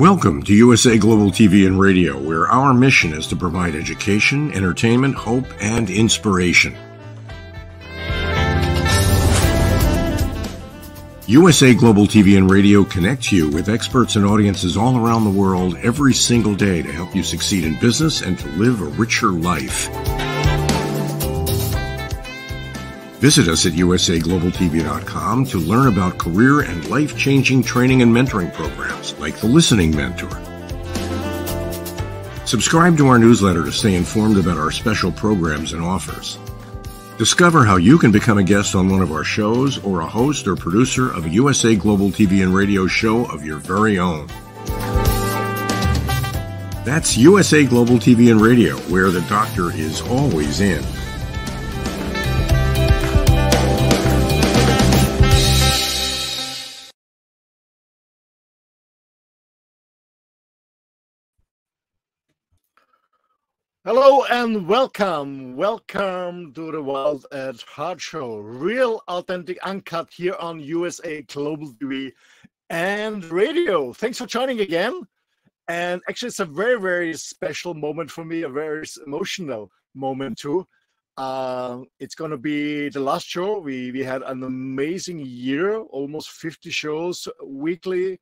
Welcome to USA Global TV and Radio, where our mission is to provide education, entertainment, hope, and inspiration. USA Global TV and Radio connects you with experts and audiences all around the world every single day to help you succeed in business and to live a richer life. Visit us at usaglobaltv.com to learn about career and life changing training and mentoring programs like the Listening Mentor. Subscribe to our newsletter to stay informed about our special programs and offers. Discover how you can become a guest on one of our shows or a host or producer of a USA Global TV and radio show of your very own. That's USA Global TV and Radio, where the doctor is always in. Hello and welcome. Welcome to the Wild at Heart Show. Real, authentic, uncut here on USA Global TV and radio. Thanks for joining again. And actually, it's a very, very special moment for me, a very emotional moment too. Uh, it's going to be the last show. We, we had an amazing year, almost 50 shows weekly,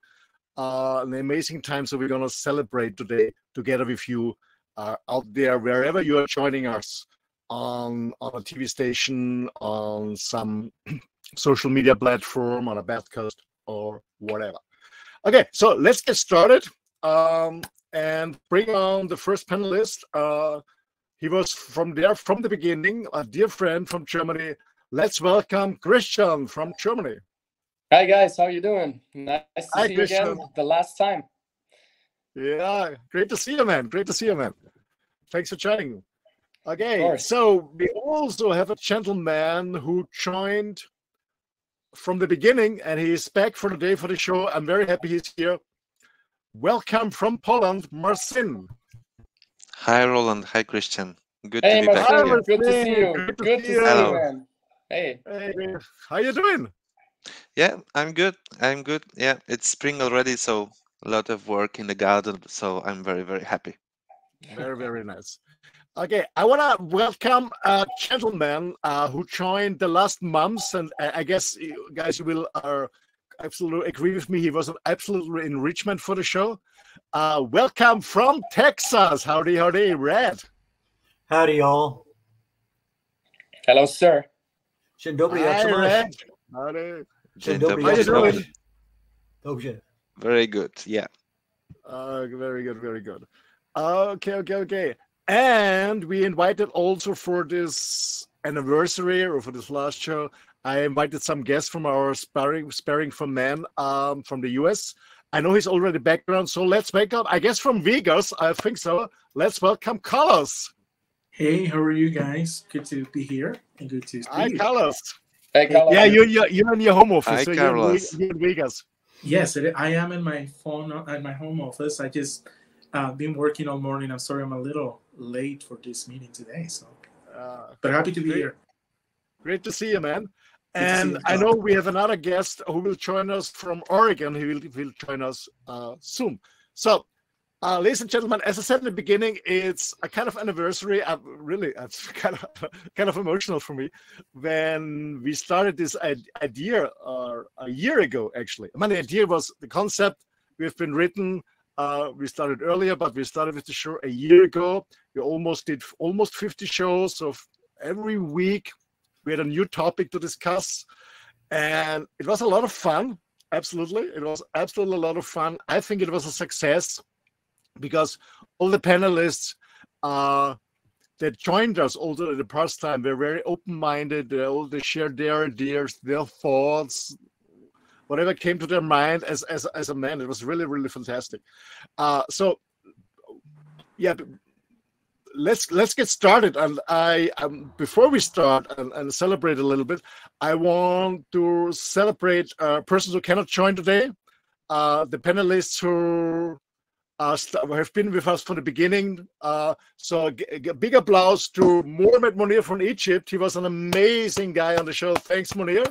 uh, an amazing time. So, we're going to celebrate today together with you uh, out there, wherever you are joining us on, on a TV station, on some social media platform, on a podcast, or whatever. Okay, so let's get started um, and bring on the first panelist. Uh, he was from there from the beginning, a dear friend from Germany. Let's welcome Christian from Germany. Hi guys, how you doing? Nice to Hi, see you again. The last time. Yeah, great to see you, man. Great to see you, man. Thanks for chatting. Okay, so we also have a gentleman who joined from the beginning and he's back for the day for the show. I'm very happy he's here. Welcome from Poland, Marcin. Hi, Roland. Hi, Christian. Good Hey to be back Marcin, here. good to see you. Good to Good to see see you, you. man. Hey, Hey, how are you doing? Yeah, I'm good. I'm good. Yeah, it's spring already, so a lot of work in the garden. So I'm very, very happy. Very, very nice. Okay, I want to welcome a gentleman uh, who joined the last months, and I I guess you guys will uh, absolutely agree with me. He was an absolute enrichment for the show. Uh, welcome from Texas. Howdy, howdy, Red. Howdy, y'all. hello, sir. Dzień dobry, jak Hi, się masz? Red. Howdy. Dzień Dzień dobry, dobry, How you doing? Dobrze. Very good. Yeah. Uh, very good, very good. Okay, okay, okay. And we invited also for this anniversary or for this last show, I invited some guests from our sparring sparring for men um, from the US. I know he's already background, so let's make welcome, I guess from Vegas, I think so. Let's welcome Carlos. Hey, how are you guys? Good to be here and good to Hi, speak. Carlos. Hey, Carlos. Yeah, you you you're in your home office. Hi, so you're in, Carlos. you're in Vegas. Yes, I am in my phone at my home office. I just uh, I've been working all morning. I'm sorry I'm a little late for this meeting today. So, Uh, but happy to be Great. here. Great to see you, man. And you, I know we have another guest who will join us from Oregon. He will, will join us uh, soon. So, uh, ladies and gentlemen, as I said in the beginning, it's a kind of anniversary. I really, it's kind of kind of emotional for me when we started this idea uh, a year ago. Actually, I mean, the idea was the concept. We've been written. Uh, we started earlier, but we started with the show a year ago. We almost did almost 50 shows. So every week we had a new topic to discuss and it was a lot of fun absolutely it was absolutely a lot of fun i think it was a success because all the panelists uh, that joined us also the past time were very open-minded they all they shared their ideas their thoughts whatever came to their mind as as, as a man it was really really fantastic uh, so yeah let's let's get started and i um, before we start and, and celebrate a little bit i want to celebrate uh, persons who cannot join today uh, the panelists who uh, have been with us from the beginning uh, so g- big applause to Mohamed Monir from Egypt. He was an amazing guy on the show. Thanks, Monir.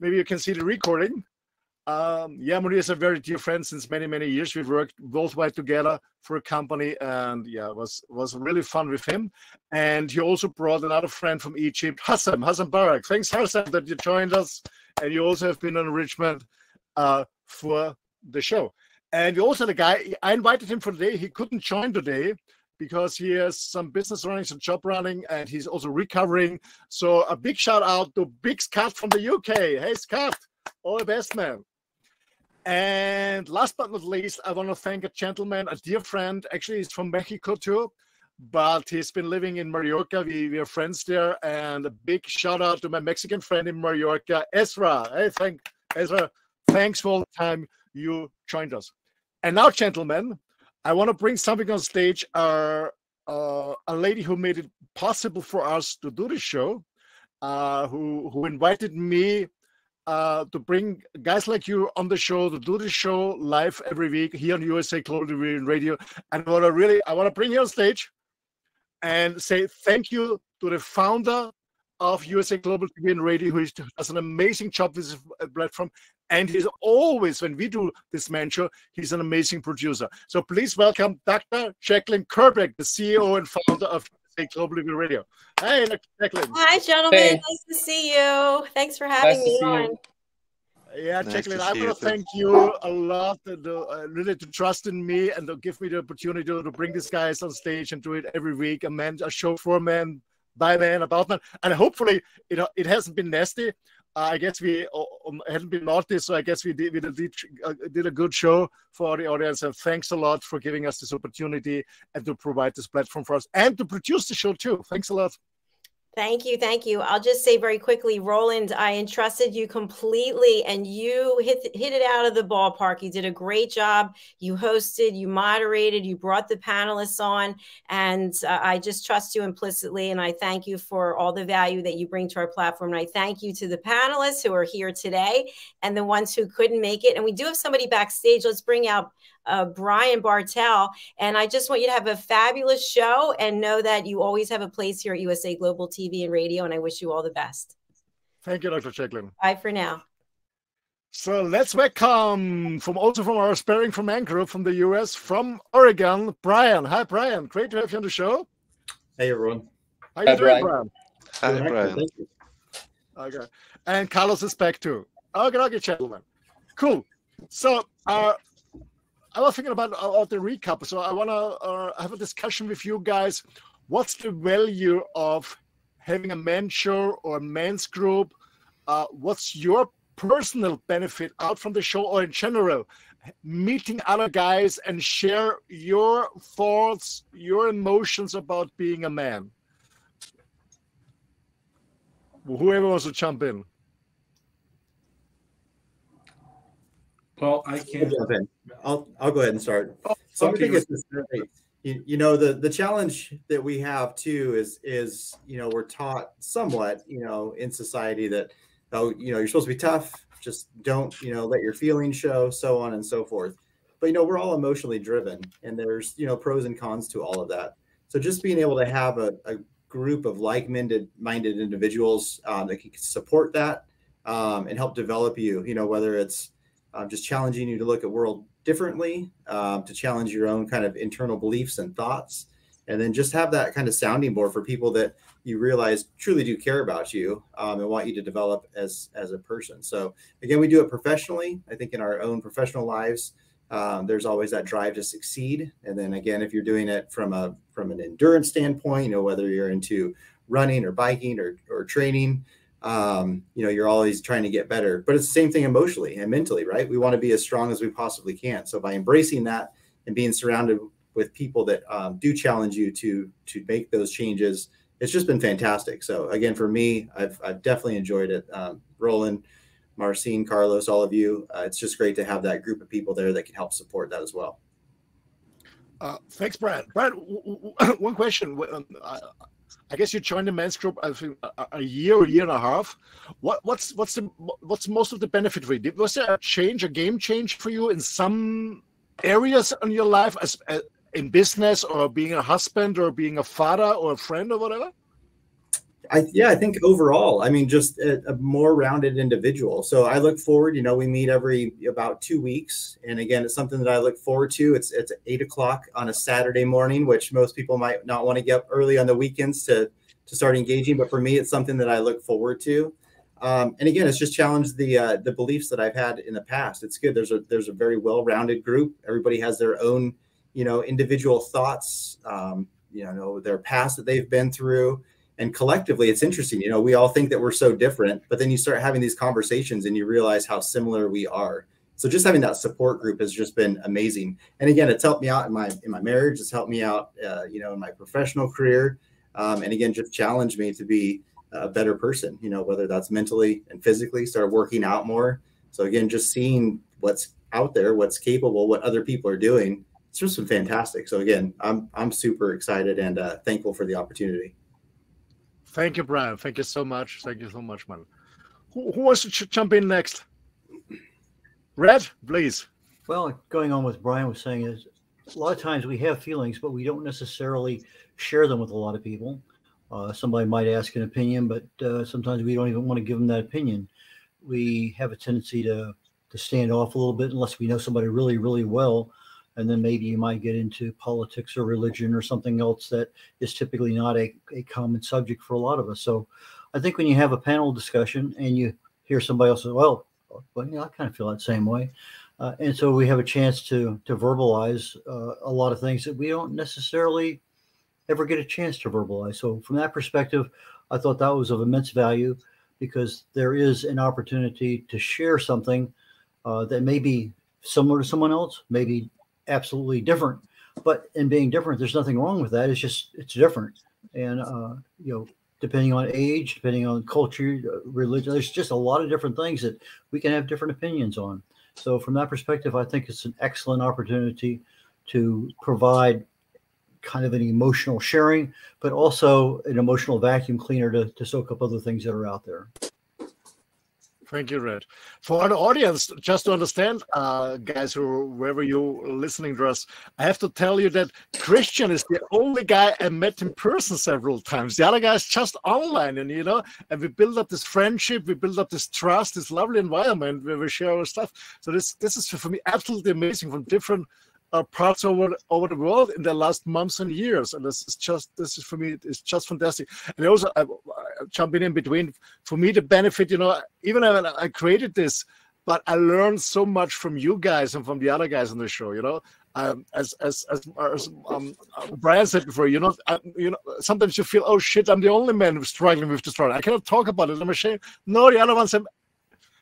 Maybe you can see the recording. Um, yeah, Maria is a very dear friend since many, many years. We've worked worldwide together for a company, and yeah, it was was really fun with him. And he also brought another friend from Egypt, Hassan, Hassan Barak. Thanks, Hassan, that you joined us. And you also have been an enrichment uh, for the show. And we also a guy, I invited him for today. He couldn't join today because he has some business running, some job running, and he's also recovering. So a big shout out to Big Scott from the UK. Hey, Scott, all the best, man. And last but not least, I want to thank a gentleman, a dear friend. Actually, he's from Mexico too, but he's been living in Mallorca. We, we are friends there. And a big shout out to my Mexican friend in Mallorca, Ezra. Hey, thank Ezra. Thanks for all the time you joined us. And now, gentlemen, I want to bring something on stage. Uh, uh, a lady who made it possible for us to do the show, uh, who who invited me uh, to bring guys like you on the show to do the show live every week here on USA Global TV Radio. And I want to really, I want to bring you on stage and say thank you to the founder of USA Global TV and Radio, who does an amazing job with this platform. And he's always, when we do this man show, he's an amazing producer. So please welcome Dr. Jacalyn Kerbeck, the CEO and founder of USA Global TV Radio. Hey, Dr. Jacalyn. Hi, gentlemen. Hey. Nice to see you. Thanks for having Nice me see you. on. Yeah, Nice Jacalyn, to I see want to thank you a lot, and, uh, really to trust in me and to give me the opportunity to, to bring these guys on stage and do it every week. A man, a show for man, by man, about man, and hopefully it it hasn't been nasty. Uh, I guess we um, hadn't been noticed, so I guess we did we did, uh, did a good show for the audience. And thanks a lot for giving us this opportunity and to provide this platform for us and to produce the show too. Thanks a lot. Thank you. Thank you. I'll just say very quickly, Roland, I entrusted you completely and you hit, hit it out of the ballpark. You did a great job. You hosted, you moderated, you brought the panelists on, and uh, I just trust you implicitly. And I thank you for all the value that you bring to our platform. And I thank you to the panelists who are here today and the ones who couldn't make it. And we do have somebody backstage. Let's bring out uh, Brian Bartel. And I just want you to have a fabulous show and know that you always have a place here at USA Global TV and Radio. And I wish you all the best. Thank you, Dr. Jacalyn. Bye for now. So let's welcome from also from our Sparing from Man group from the US, from Oregon, Brian. Hi, Brian. Great to have you on the show. Hey, everyone. How you Hi, doing, Brian. Brian? Hi, Doing excellent, Brian. Thank you. Okay. And Carlos is back too. Okay, okay, gentlemen. Cool. So uh, I was thinking about, about the recap. So I want to uh, have a discussion with you guys. What's the value of having a mentor or a men's group? Uh, what's your personal benefit out from the show or in general? Meeting other guys and share your thoughts, your emotions about being a man. Whoever wants to jump in. Well, I can. I'll I'll go ahead and start. Oh, So I okay, think it's you, you know the the challenge that we have too is is you know we're taught somewhat you know in society that oh you know you're supposed to be tough just don't you know let your feelings show so on and so forth but you know we're all emotionally driven and there's you know pros and cons to all of that so just being able to have a, a group of like-minded minded individuals um, that can support that um, and help develop you you know whether it's um, just challenging you to look at world differently um, to challenge your own kind of internal beliefs and thoughts and then just have that kind of sounding board for people that you realize truly do care about you um, and want you to develop as as a person. So again we do it professionally. I think in our own professional lives um, there's always that drive to succeed. And then again if you're doing it from a from an endurance standpoint you know whether you're into running or biking or, or training um, you know you're always trying to get better but it's the same thing emotionally and mentally right? We want to be as strong as we possibly can. So by embracing that and being surrounded with people that um, do challenge you to to make those changes it's just been fantastic. So again for me i've, I've definitely enjoyed it. Um, roland marcin carlos all of you uh, it's just great to have that group of people there that can help support that as well. Uh, thanks, Brad. Brad, one question. Um, I, I guess you joined the men's group I think a, year, a year and a half. What what's what's the what's most of the benefit for you? Was there a change, a game change for you in some areas in your life, as uh, in business or being a husband or being a father or a friend or whatever? I yeah, I think overall, I mean, just a, a, more rounded individual. So I look forward. You know, we meet every about two weeks, and again, it's something that I look forward to. It's it's eight o'clock on a Saturday morning, which most people might not want to get up early on the weekends to to start engaging, but for me, it's something that I look forward to. Um, and again, it's just challenged the uh, the beliefs that I've had in the past. It's good. There's a there's a very well rounded group. Everybody has their own you know individual thoughts. Um, you know their past that they've been through and collectively it's interesting you know we all think that we're so different but then you start having these conversations and you realize how similar we are. So just having that support group has just been amazing. And again it's helped me out in my in my marriage. It's helped me out uh, you know in my professional career. Um, and again just challenged me to be a better person you know whether that's mentally and physically start working out more. So again just seeing what's out there what's capable what other people are doing it's just been fantastic. So again i'm i'm super excited and uh, thankful for the opportunity Thank you, Brian. Thank you so much. Thank you so much, man. Who, who wants to ch- jump in next? Red, please. Well, going on with Brian was saying is a lot of times we have feelings, but we don't necessarily share them with a lot of people. Uh, somebody might ask an opinion, but uh, sometimes we don't even want to give them that opinion. We have a tendency to to stand off a little bit unless we know somebody really, really well and then maybe you might get into politics or religion or something else that is typically not a, a common subject for a lot of us. So I think when you have a panel discussion and you hear somebody else say, well, well I kind of feel that same way. Uh, and so we have a chance to to verbalize uh, a lot of things that we don't necessarily ever get a chance to verbalize. So from that perspective, I thought that was of immense value because there is an opportunity to share something uh, that may be similar to someone else, maybe absolutely different. But in being different, there's nothing wrong with that. It's just it's different, and uh, you know, depending on age, depending on culture, uh, religion, there's just a lot of different things that we can have different opinions on. So from that perspective, I think it's an excellent opportunity to provide kind of an emotional sharing, but also an emotional vacuum cleaner to, to soak up other things that are out there. Thank you, Red. For the audience, just to understand, uh, guys, who wherever you listening to us, I have to tell you that Christian is the only guy I met in person several times. The other guys just online, and you know, and we build up this friendship, we build up this trust, this lovely environment where we share our stuff. So this this is for me absolutely amazing from different uh, parts over over the world in the last months and years, and this is just this is for me it's just fantastic. And also I, I jumping in between for me the benefit, you know, even when I created this, but I learned so much from you guys and from the other guys on the show. You know, um, as as as, as um, Brian said before, you know, you know, sometimes you feel, oh shit, I'm the only man struggling with this problem. I cannot talk about it. I'm ashamed. No, the other ones have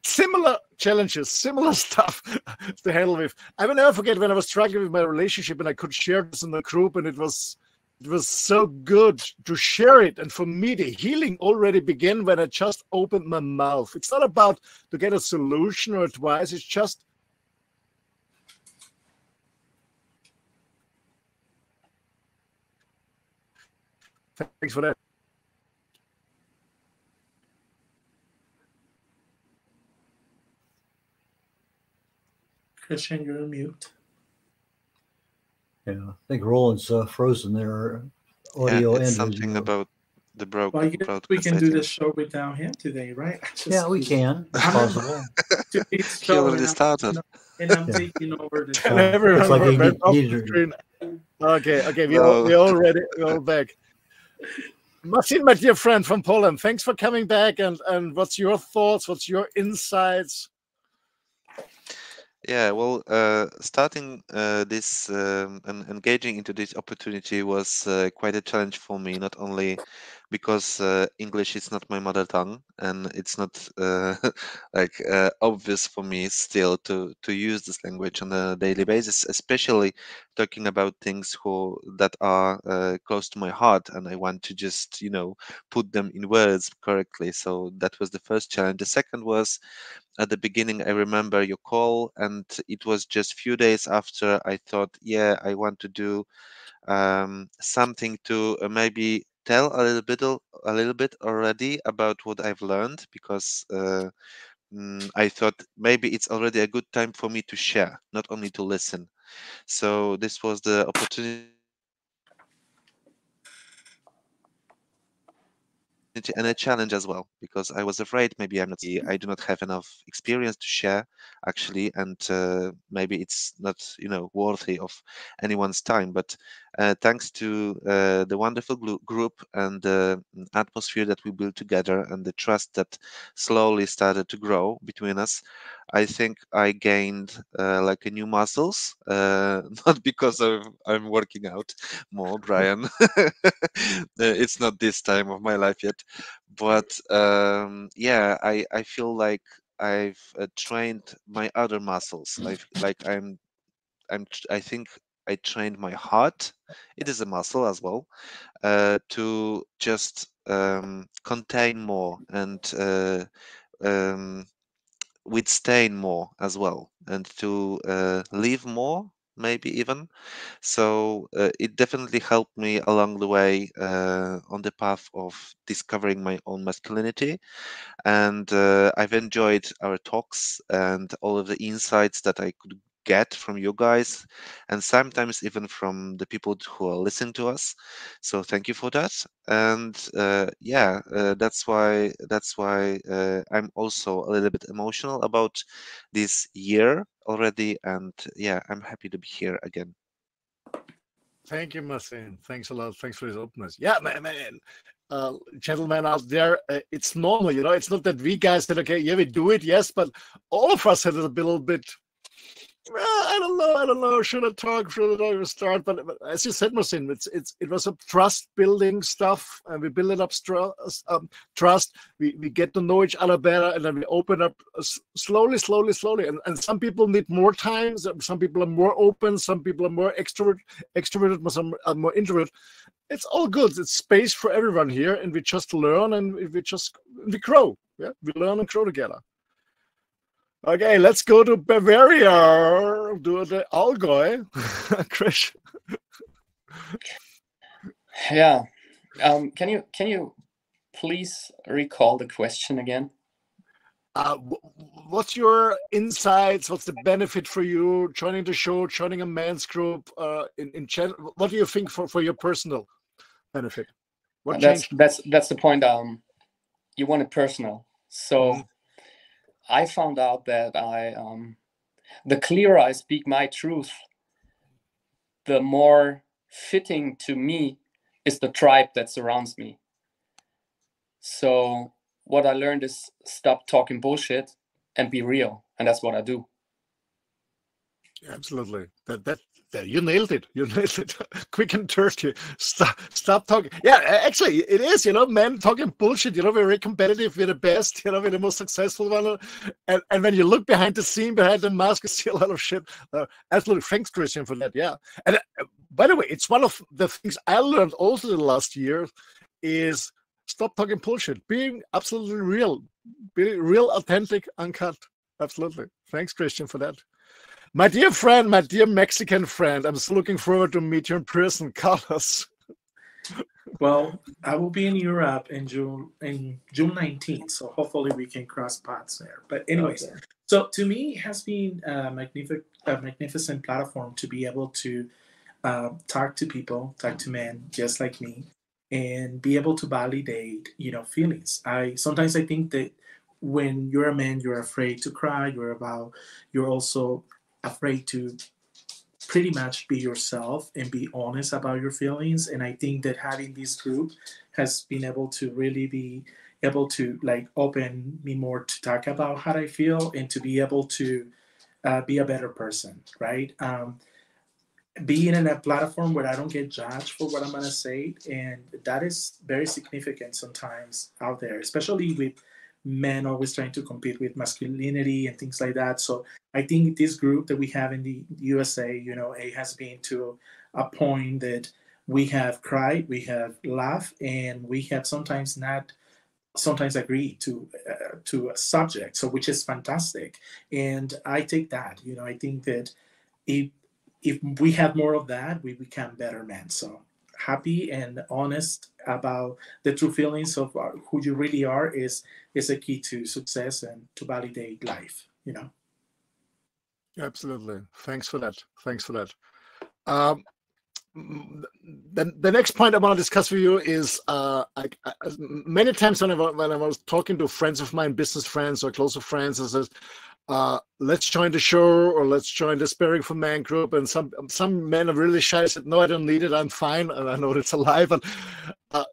similar challenges, similar stuff to handle with. I will never forget when I was struggling with my relationship and I could share this in the group, and it was it was so good to share it. And for me, the healing already began when I just opened my mouth. It's not about to get a solution or advice, it's just Thanks for that. Christian, you're on mute. Yeah, I think Roland's uh, frozen there. Audio yeah, and something video. about the broke Well, I guess broadcast. we can do think. the show without him today, right? Just- Yeah, we can. It's possible. to be He already and I'm- started. And I'm taking over the Tell show. everyone It's like we're he back need- off the needed- screen. Okay, okay, we all No. we all ready, we all back. Marcin, my dear friend from Poland, thanks for coming back. And and what's your thoughts? What's your insights? Yeah, well, uh, starting uh, this um, and engaging into this opportunity was uh, quite a challenge for me, not only because uh, English is not my mother tongue and it's not uh, like uh, obvious for me still to to use this language on a daily basis, especially talking about things who that are close to my heart, and I want to just you know put them in words correctly. So that was the first challenge. The second was at the beginning i remember your call and it was just few days after i thought yeah i want to do um, something to uh, maybe tell a little bit a little bit already about what i've learned because uh, mm, i thought maybe it's already a good time for me to share not only to listen. So this was the opportunity and a challenge as well because I was afraid maybe I'm not I do not have enough experience to share actually and uh, maybe it's not you know worthy of anyone's time but thanks to uh, the wonderful group and the atmosphere that we built together and the trust that slowly started to grow between us I think I gained uh, like a new muscles uh, not because I'm working out more Brian. It's not this time of my life yet but um, yeah I, I feel like I've uh, trained my other muscles. Like like I'm I'm I think I trained my heart it is a muscle as well uh, to just um, contain more and uh, um, withstand more as well and to uh, live more maybe even. So uh, it definitely helped me along the way uh, on the path of discovering my own masculinity. And uh, I've enjoyed our talks and all of the insights that I could get from you guys and sometimes even from the people who are listening to us so thank you for that and uh, yeah uh, that's why that's why uh, i'm also a little bit emotional about this year already and yeah i'm happy to be here again thank you Marcin. thanks a lot thanks for this openness yeah man, man. Uh, gentlemen out there, uh, it's normal, you know. It's not that we guys said, okay, yeah, we do it, yes, but all of us had a little bit I don't know. I don't know. Should I talk? Should I start? But, but, as you said, Marcin, it's it's it was a trust building stuff, and we build it up um, trust. We we get to know each other better, and then we open up uh, slowly, slowly, slowly. And, and some people need more time. Some people are more open. Some people are more extrovert, extroverted. Some are more introvert. It's all good. It's space for everyone here, and we just learn and we just we grow. Yeah, we learn and grow together. Okay, let's go to Bavaria. Do the Allgäu. Chris. Yeah. Um, can you can you please recall the question again? Uh, what's your insights? What's the benefit for you joining the show, joining a men's group? Uh, in in what do you think for, for your personal benefit? What that's changed? that's that's the point. Um, you want it personal, so. I found out that I, um, the clearer I speak my truth, the more fitting to me is the tribe that surrounds me. So what I learned is stop talking bullshit and be real, and that's what I do. Absolutely. That that you nailed it. You nailed it. Quick and dirty. Stop, stop talking. Yeah, actually, it is. You know, men talking bullshit. You know, we're very competitive. We're the best. You know, we're the most successful one. And and when you look behind the scene, behind the mask, you see a lot of shit. Uh, absolutely. Thanks, Christian, for that. Yeah. And uh, by the way, it's one of the things I learned also the last year is stop talking bullshit. Being absolutely real. Being real, authentic, uncut. Absolutely. Thanks, Christian, for that. My dear friend, my dear Mexican friend, I'm so looking forward to meet you in person, Carlos. well, I will be in Europe in June in June 19th, so hopefully we can cross paths there. But anyways, okay. so to me, it has been a magnificent, a magnificent platform to be able to uh, talk to people, talk to men just like me, and be able to validate, you know, feelings. I sometimes I think that when you're a man, you're afraid to cry. You're about, you're also afraid to pretty much be yourself and be honest about your feelings. And i think that having this group has been able to really be able to like open me more to talk about how i feel and to be able to uh, be a better person right? Um, being in a platform where i don't get judged for what i'm going to say and that is very significant sometimes out there especially with men always trying to compete with masculinity and things like that. So I think this group that we have in the USA, you know, it has been to a point that we have cried, we have laughed, and we have sometimes not sometimes agree to uh, to a subject so which is fantastic and i take that you know i think that if if we have more of that we become better men so happy and honest about the true feelings of uh, who you really are is is a key to success and to validate life you know? Absolutely. Thanks for that. Thanks for that. Um, the, the next point I want to discuss with you is uh, I, I, many times when I, when I was talking to friends of mine, business friends or closer friends, I said, uh, let's join the show or let's join the Sparing for Man group. And some some men are really shy. Said, no, I don't need it. I'm fine. And I know it's alive. And uh,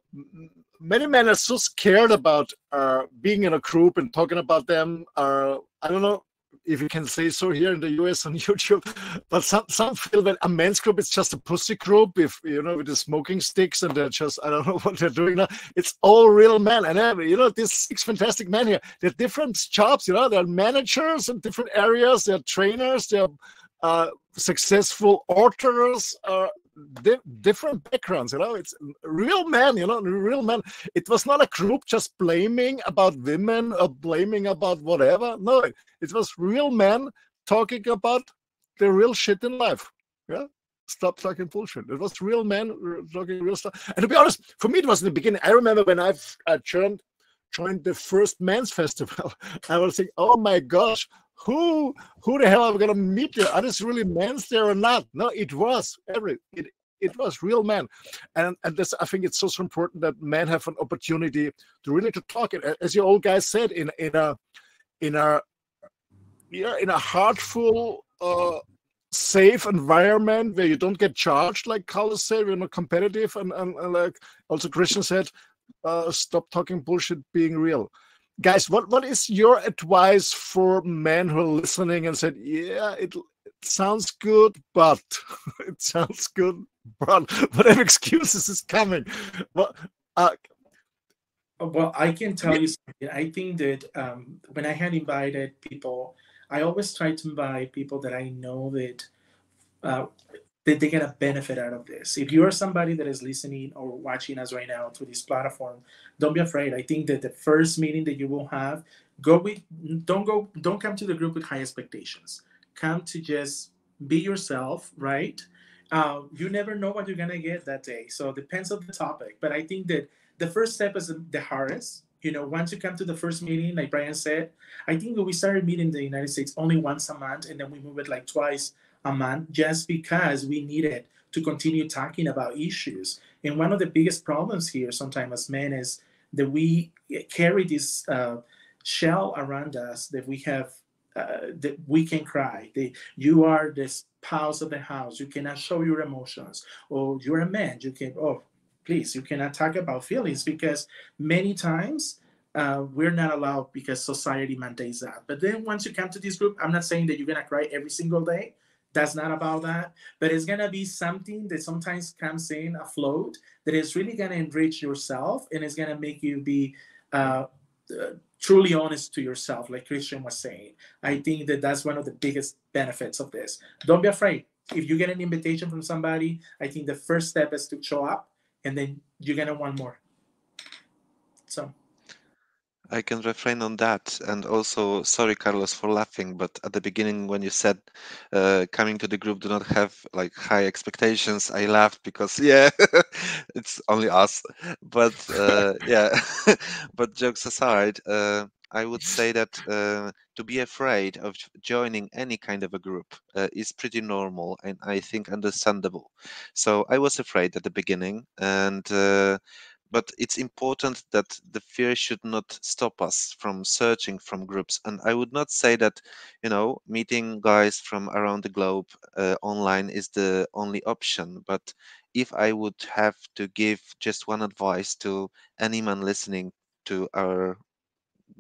many men are so scared about uh, being in a group and talking about them. Uh, I don't know if you can say so here in the US on YouTube. But some some feel that a men's group is just a pussy group, if you know, with the smoking sticks and they're just I don't know what they're doing now. It's all real men, and uh, you know, these six fantastic men here. They're different jobs. You know, they're managers in different areas. They're trainers. They're uh, successful authors. Uh, di- different backgrounds you know? It's real men you know real men. It was not a group just blaming about women or blaming about whatever. No it was real men talking about the real shit in life. Yeah? Stop talking bullshit. It was real men talking real stuff. And to be honest for me it was in the beginning. I remember when i've uh, joined joined the first men's festival i was thinking oh my gosh who who the hell are we gonna meet there? Are this really men there or not? No, it was every it it was real men, and and this I think it's so so important that men have an opportunity to really to talk. it As you old guys said, in in a in a yeah in a heartful uh safe environment where you don't get charged like Carlos said, we're not competitive and, and, and like also Christian said, uh, stop talking bullshit being real guys what what is your advice for men who are listening and said yeah it, it sounds good but it sounds good but whatever excuses is coming. Well uh, well i can tell you something. I think that um, when i had invited people i always try to invite people that i know that uh, that they're gonna benefit out of this. If you are somebody that is listening or watching us right now through this platform, don't be afraid. I think that the first meeting that you will have, go with don't go don't come to the group with high expectations. Come to just be yourself, right? Uh, you never know what you're gonna get that day, so it depends on the topic. But I think that the first step is the hardest. You know, once you come to the first meeting, like Brian said, I think we started meeting in the United States only once a month, and then we move it like twice a month just because we needed to continue talking about issues. And one of the biggest problems here sometimes as men is that we carry this uh, shell around us that we have uh, that we can cry. That you are the spouse of the house. You cannot show your emotions. Or you're a man. You can oh please you cannot talk about feelings because many times uh, we're not allowed because society mandates that. But then once you come to this group, I'm not saying that you're gonna cry every single day, that's not about that but it's going to be something that sometimes comes in afloat that is really going to enrich yourself and it's going to make you be uh, uh, truly honest to yourself like christian was saying. I think that that's one of the biggest benefits of this. Don't be afraid. If you get an invitation from somebody i think the first step is to show up and then you're going to want more. So I can refrain on that. And also, sorry, Carlos, for laughing, but at the beginning, when you said uh, coming to the group do not have like high expectations, I laughed because, yeah, it's only us. But uh, yeah, but jokes aside, uh, I would say that uh, to be afraid of joining any kind of a group uh, is pretty normal and I think understandable. So I was afraid at the beginning, and uh, but it's important that the fear should not stop us from searching from groups. And i would not say that you know meeting guys from around the globe uh, online is the only option. But if i would have to give just one advice to any man listening to our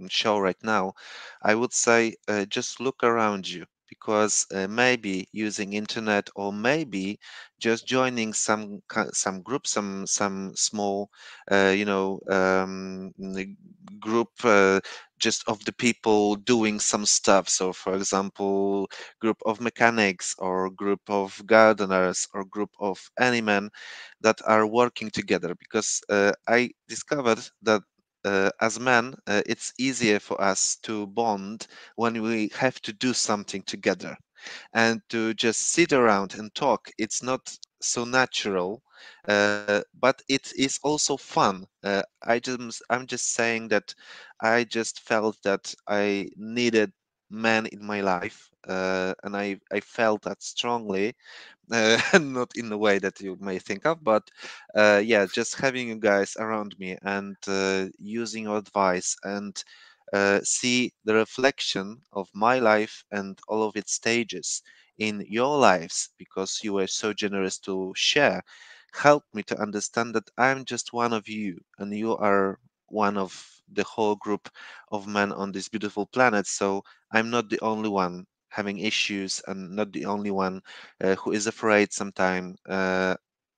show right now i would say uh, just look around you because uh, maybe using internet or maybe just joining some some group some some small uh, you know um, group uh, just of the people doing some stuff. So for example group of mechanics or group of gardeners or group of any men that are working together because uh, i discovered that uh, as men, uh, it's easier for us to bond when we have to do something together. And to just sit around and talk, it's not so natural, uh, but it is also fun. Uh, I just, I'm just saying that I just felt that I needed man in my life, uh, and I I felt that strongly, uh, not in the way that you may think of, but uh, yeah, just having you guys around me and uh, using your advice and uh, see the reflection of my life and all of its stages in your lives because you were so generous to share helped me to understand that I'm just one of you and you are one of the whole group of men on this beautiful planet. So I'm not the only one having issues and not the only one uh, who is afraid sometimes. Uh,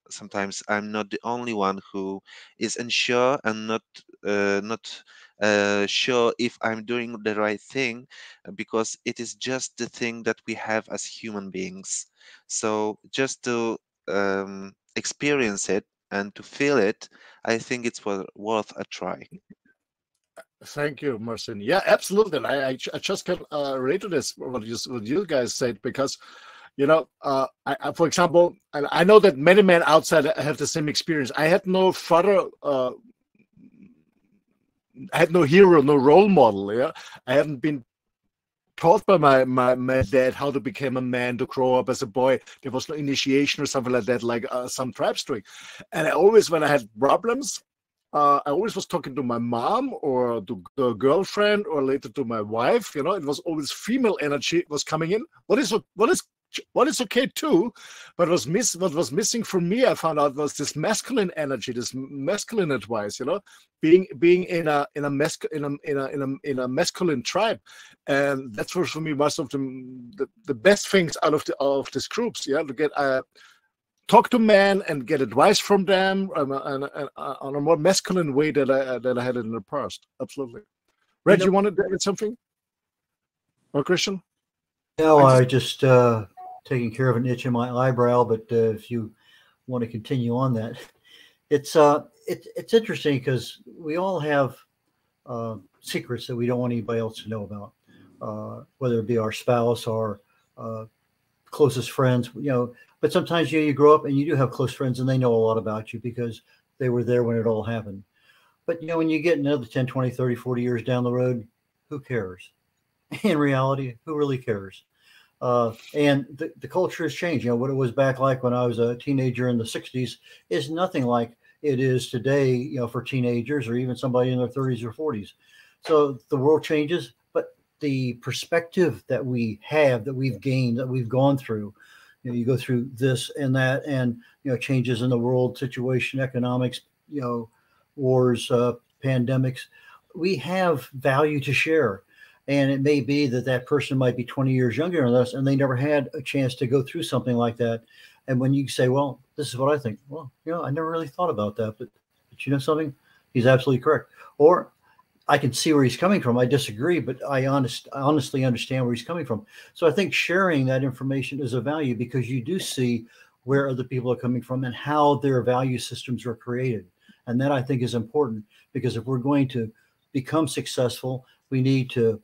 sometimes I'm not the only one who is unsure and not uh, not uh, sure if I'm doing the right thing uh, because it is just the thing that we have as human beings. So just to um, experience it and to feel it, I think it's worth a try. Thank you, Marcin. Yeah, absolutely. I, I, I just can uh, relate to this what you what you guys said because, you know, uh, I, I, for example, I, know that many men outside have the same experience. I had no father. Uh, I had no hero, no role model. Yeah, I haven't been taught by my, my my dad how to become a man, to grow up as a boy. There was no initiation or something like that, like uh, some tribes doing. And I always, when I had problems, uh, I always was talking to my mom or to the girlfriend or later to my wife. You know, it was always female energy was coming in. What is what is what is okay too, but was miss what was missing for me. I found out was this masculine energy, this masculine advice. You know, being being in a in a mes- in a in a in a, in a masculine tribe, and that's for, for me most of the, the the best things out of the of these groups. Yeah, to get uh, talk to men and get advice from them on a, on a, on a more masculine way that I that I had in the past. Absolutely. Red, you, know, you wanted to add something? Or Christian? No, I just, I just uh, taking care of an itch in my eyebrow. But uh, if you want to continue on that, it's uh, it, it's interesting because we all have uh, secrets that we don't want anybody else to know about, uh, whether it be our spouse or uh, closest friends. You know, but sometimes you, know, you grow up and you do have close friends and they know a lot about you because they were there when it all happened. But you know, when you get another 10, 20, 30, 40 years down the road, who cares? In reality, who really cares? Uh, and the, the culture has changed. You know, what it was back like when I was a teenager in the 60s is nothing like it is today, you know, for teenagers or even somebody in their 30s or 40s. So the world changes, the perspective that we have, that we've gained, that we've gone through, you know, you go through this and that, and you know, changes in the world situation, economics, you know, wars, uh, pandemics. We have value to share, and it may be that that person might be 20 years younger than us, and they never had a chance to go through something like that. And when you say, "Well, this is what I think," well, you know, I never really thought about that, but but you know something, he's absolutely correct. Or I can see where he's coming from. I disagree, but I honest I honestly understand where he's coming from. So I think sharing that information is a value because you do see where other people are coming from and how their value systems are created. And that I think is important because if we're going to become successful, we need to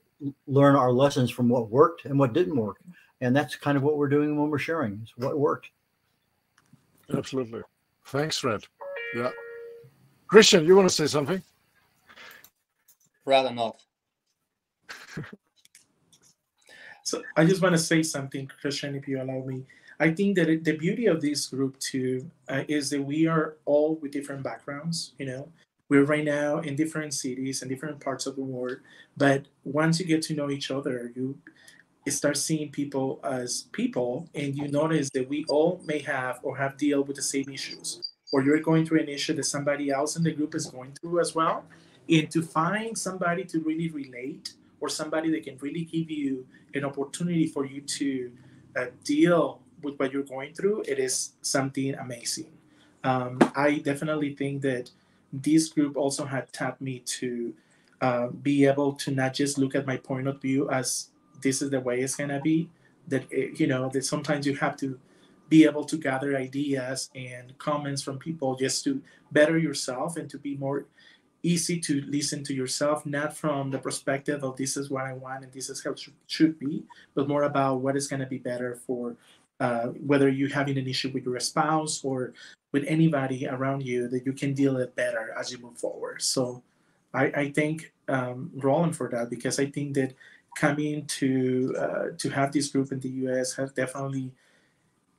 learn our lessons from what worked and what didn't work. And that's kind of what we're doing when we're sharing is what worked. Absolutely. Thanks, Fred. Yeah. Christian, you want to say something? Rather not. so I just want to say something, Christian, if you allow me. I think that it, the beauty of this group too uh, is that we are all with different backgrounds. You know, we're right now in different cities and different parts of the world. But once you get to know each other, you start seeing people as people, and you notice that we all may have or have dealt with the same issues, or you're going through an issue that somebody else in the group is going through as well and to find somebody to really relate or somebody that can really give you an opportunity for you to uh, deal with what you're going through, it is something amazing. Um, I definitely think that this group also had taught me to uh, be able to not just look at my point of view as this is the way it's gonna be. That it, you know that sometimes you have to be able to gather ideas and comments from people just to better yourself and to be more easy to listen to yourself, not from the perspective of this is what I want and this is how it should be, but more about what is going to be better for uh, whether you're having an issue with your spouse or with anybody around you that you can deal it better as you move forward. So I, I thank um, Roland for that because I think that coming to uh, to have this group in the U.S. has definitely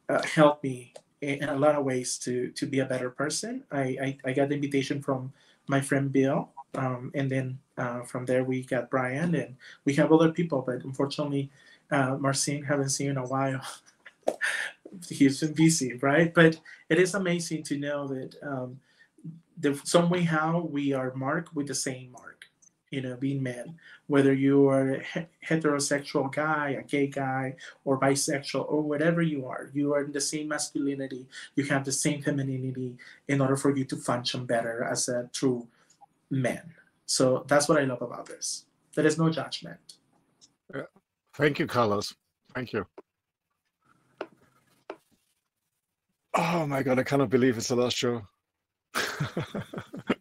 uh, helped me in a lot of ways to to be a better person. I I, I got the invitation from my friend Bill, um, and then uh, from there we got Brian, and we have other people, but unfortunately, uh, Marcin haven't seen in a while. He's been busy, right? But it is amazing to know that um, the some way how we are marked with the same mark you know, being men, whether you are a heterosexual guy, a gay guy, or bisexual, or whatever you are, you are in the same masculinity, you have the same femininity in order for you to function better as a true man. So that's what I love about this. There is no judgment. Yeah. Thank you, Carlos. Thank you. Oh my God, I cannot believe it's the last show.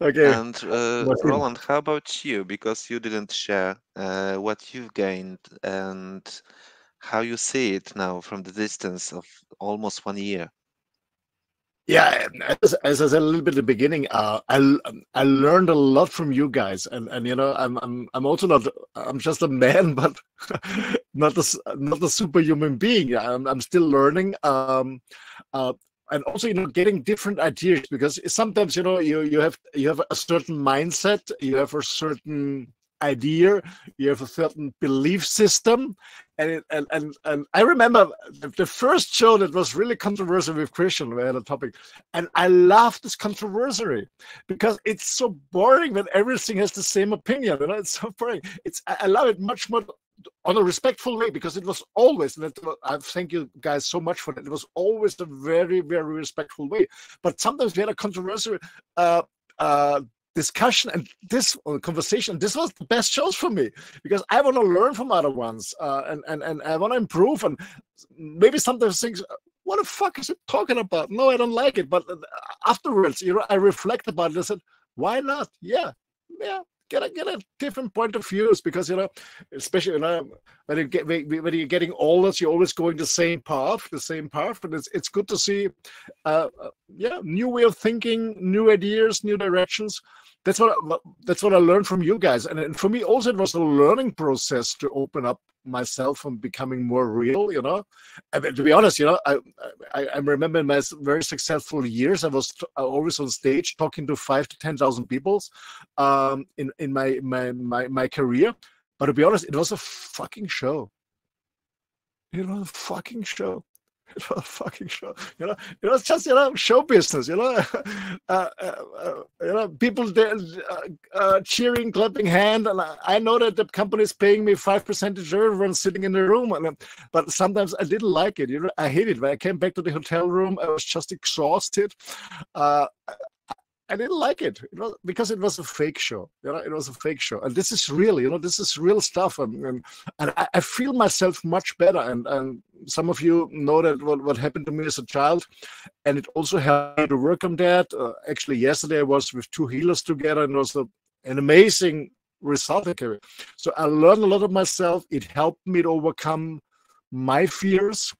okay. And uh, Roland, how about you? Because you didn't share uh, what you've gained and how you see it now from the distance of almost one year. Yeah, as, as I said a little bit at the beginning, uh, I I learned a lot from you guys, and and you know I'm I'm I'm also not I'm just a man, but not a not a superhuman being. I'm I'm still learning. Um, uh, and also you know getting different ideas because sometimes you know you you have you have a certain mindset you have a certain idea you have a certain belief system and it, and, and and i remember the first show that was really controversial with christian we had a topic and i love this controversy because it's so boring when everything has the same opinion you know it's so boring. It's i love it much more on a respectful way because it was always and I thank you guys so much for that. It was always a very very respectful way. But sometimes we had a controversial uh, uh, discussion and this conversation. This was the best shows for me because I want to learn from other ones uh, and and and I want to improve and maybe sometimes things. What the fuck is it talking about? No, I don't like it. But uh, afterwards, you know, I reflect about it. I said, why not? Yeah, yeah, get a get a different point of views because you know, especially you know, when you get when you're getting older, you're always going the same path, the same path, and it's it's good to see, uh, uh yeah, new way of thinking, new ideas, new directions. That's what that's what I learned from you guys, and, and for me also it was a learning process to open up myself and becoming more real you know? Mean, to be honest you know I, I, I remember my very successful years i was always on stage talking to five to ten thousand people um in in my my my, my career. But to be honest it was a fucking show. It was a fucking show it was a fucking show. You know, it was just you know show business. You know, uh, uh, uh, you know people uh, uh, cheering, clapping hand, and I, know that the company is paying me five percent percentage everyone sitting in the room, and but sometimes I didn't like it. You know, I hated it. When I came back to the hotel room, I was just exhausted. Uh, I didn't like it, you know, because it was a fake show. You know, it was a fake show, and this is real. You know, this is real stuff, and and, and I, I, feel myself much better. And and some of you know that what, what happened to me as a child, and it also helped me to work on that. Uh, actually, yesterday I was with two healers together, and it was a, an amazing result. So I learned a lot of myself. It helped me to overcome my fears.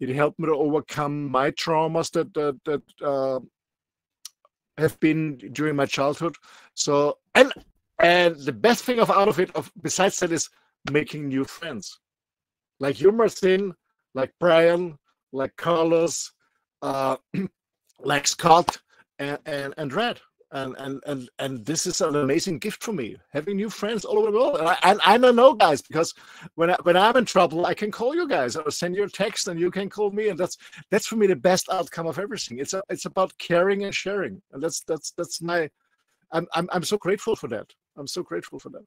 It helped me to overcome my traumas that that, that uh, have been during my childhood. So and and the best thing of out of it, of besides that, is making new friends, like you, Marcin, like Brian, like Carlos, uh, like Scott, and and and Red and and and and this is an amazing gift for me having new friends all over the world. And I, and I don't know guys because when I, when I'm in trouble I can call you guys. Or send you a text and you can call me and that's that's for me the best outcome of everything. It's a, it's about caring and sharing. And that's that's that's my I'm, I'm I'm so grateful for that. I'm so grateful for that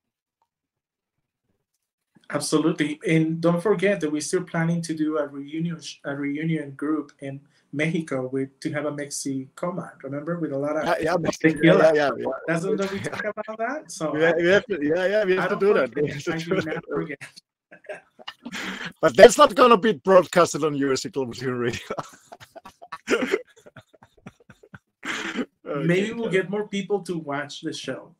absolutely and don't forget that we're still planning to do a reunion a reunion group in Mexico with to have a Mexi coma. Remember with a lot of yeah, yeah, tequila. Yeah, yeah, yeah, That's what we talk about that. So yeah, we have to, yeah, yeah, we have to do that. but that's not going to be broadcasted on USA Global Radio. okay, Maybe we'll get more people to watch the show.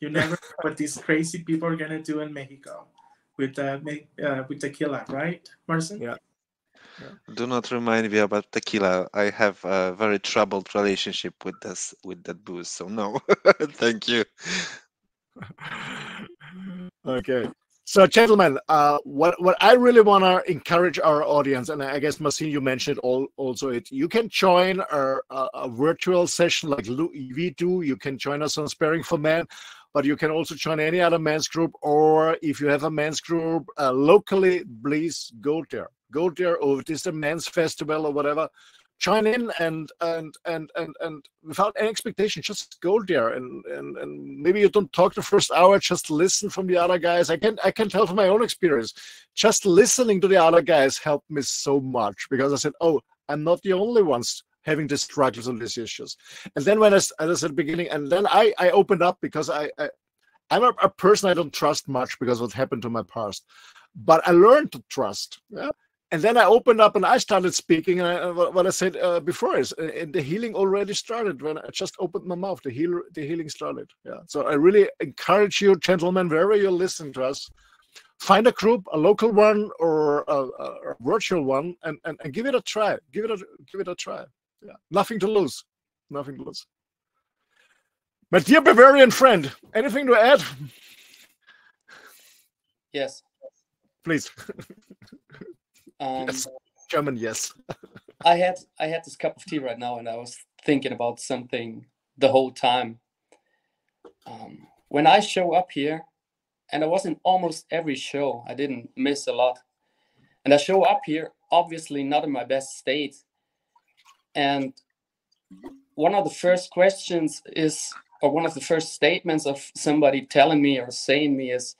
You never know what these crazy people are gonna do in Mexico with uh, uh with tequila, right, Marcin? Yeah. Do not remind me about tequila. I have a very troubled relationship with this with that booze. So no, thank you. Okay. So, gentlemen, uh, what what I really want to encourage our audience, and I guess Marcin, you mentioned all also it. You can join our a, a virtual session like we do. You can join us on Sparring for Men, but you can also join any other men's group. Or if you have a men's group uh, locally, please go there. Go there, or if it's a men's festival or whatever join in and and and and and without any expectation just go there and and, and maybe you don't talk the first hour just listen from the other guys i can i can tell from my own experience just listening to the other guys helped me so much because i said oh i'm not the only ones having the struggles on these issues and then when i, as I said at the beginning and then i i opened up because i, I i'm a, a person i don't trust much because what happened to my past but i learned to trust yeah and then I opened up and I started speaking. And I, what I said uh, before is, uh, the healing already started when I just opened my mouth. The heal, the healing started. Yeah. So I really encourage you, gentlemen, wherever you're listening to us, find a group, a local one or a, a virtual one, and, and, and give it a try. Give it a give it a try. Yeah. Nothing to lose. Nothing to lose. My dear Bavarian friend, anything to add? Yes. Please. Um, yes. German, yes. I had I had this cup of tea right now, and I was thinking about something the whole time. Um, when I show up here, and I was in almost every show, I didn't miss a lot. And I show up here, obviously not in my best state. And one of the first questions is, or one of the first statements of somebody telling me or saying me is,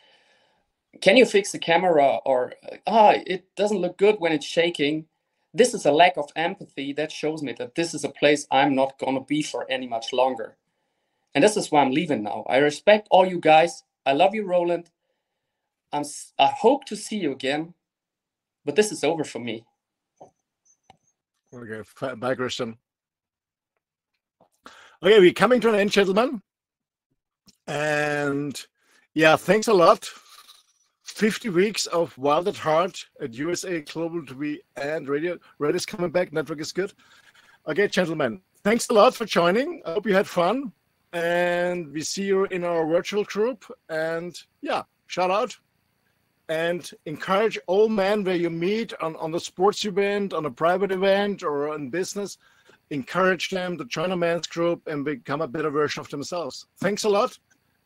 can you fix the camera? Or ah it doesn't look good when it's shaking. This is a lack of empathy that shows me that this is a place i'm not going to be for any much longer. And this is why i'm leaving now. I respect all you guys. I love you roland. I'm i hope to see you again but this is over for me okay bye christian okay we're coming to an end gentlemen and yeah thanks a lot 50 weeks of Wild at Heart at USA Global TV and Radio. Red is coming back. Network is good. Okay, gentlemen, thanks a lot for joining. I hope you had fun. And we see you in our virtual group. And yeah, shout out and encourage all men where you meet on, on the sports event, on a private event, or in business. Encourage them to join a men's group and become a better version of themselves. Thanks a lot.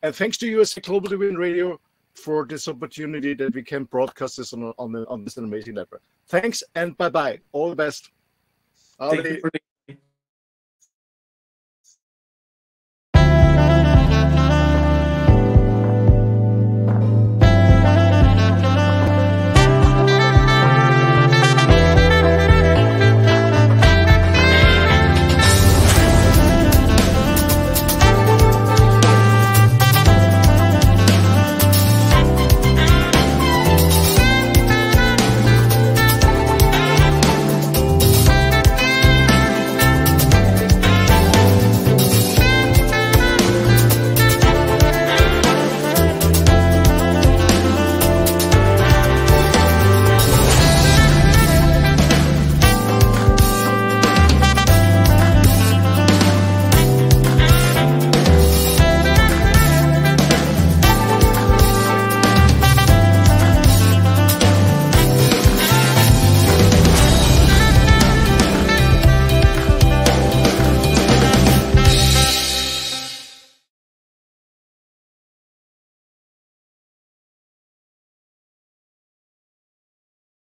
And thanks to USA Global and Radio for this opportunity that we can broadcast this on on, on this amazing network. Thanks and bye bye. All the best.